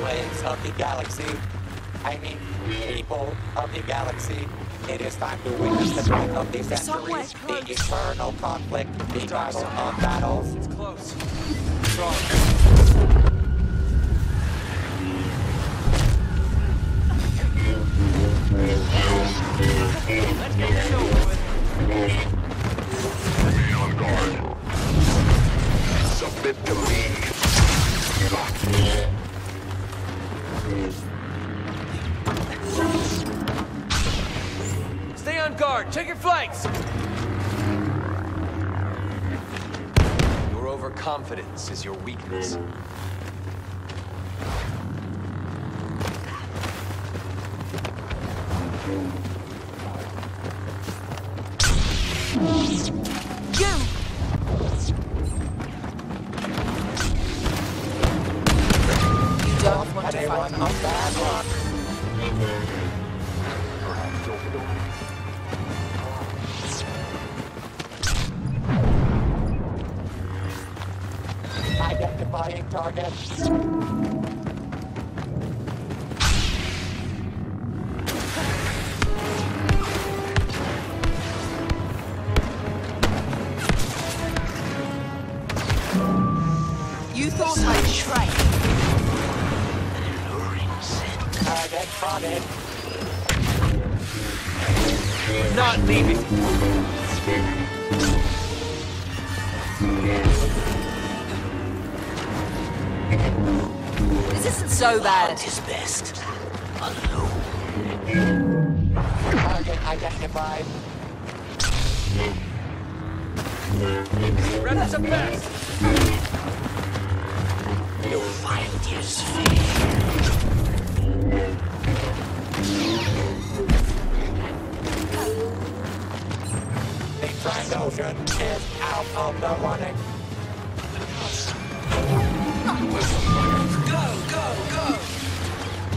of the galaxy. I mean, people of the galaxy. It is time to witness the fight of the centuries, the eternal conflict, the battle of battles. It's close. Strong. Let's get this over with. Be on guard. Submit to me. Stay on guard. Check your flanks. Your overconfidence is your weakness. You don't want to Anyone fight. of bad luck. Identifying target. You thought I'd train. Target spotted. Not leaving. Isn't so bad. his best. Target identified. Grab this up. You'll find his fate. The Trandoshan is out of the running.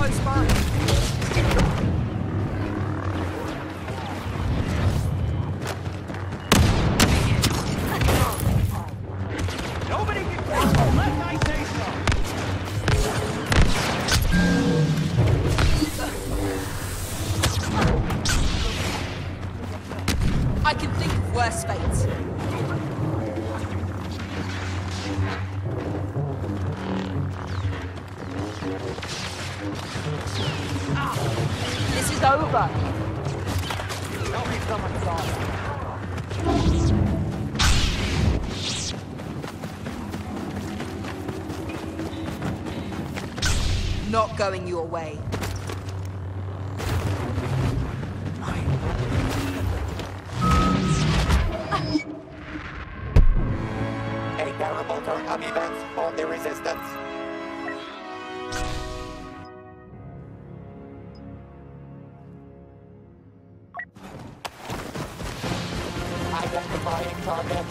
Close by. Nobody can This is over. Me. Not going your way. A terrible turn of events for the resistance. Identifying target.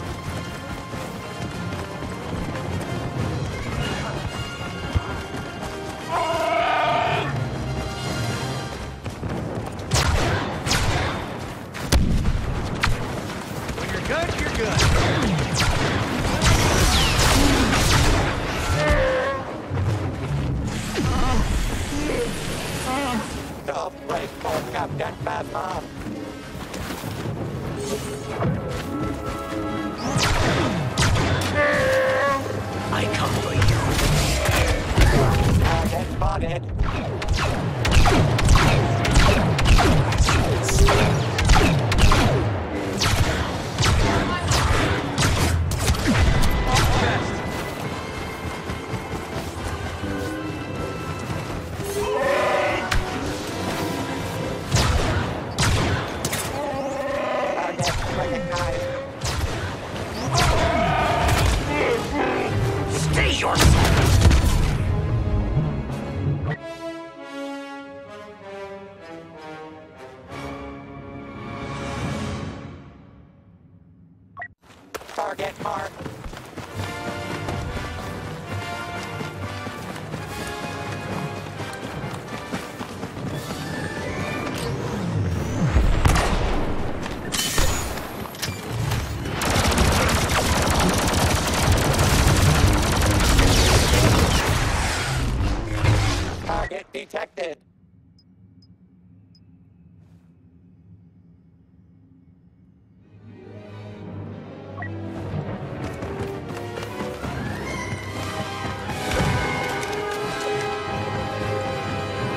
When you're good, you're good. The break for Captain Phasma. Come. Target spotted.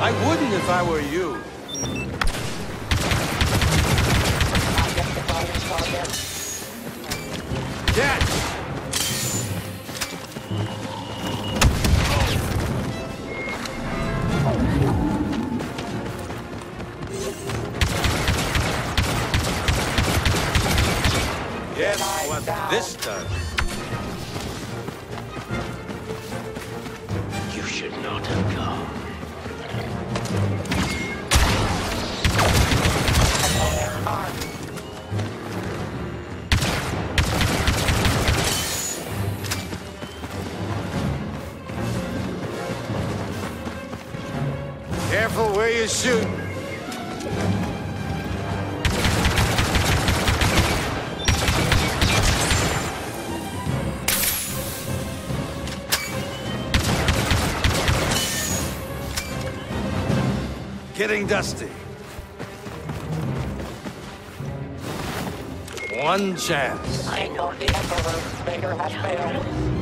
I wouldn't if I were you. Catch! Yes, what this does. You should not have come. You shoot. Getting dusty. One chance. I know the has failed.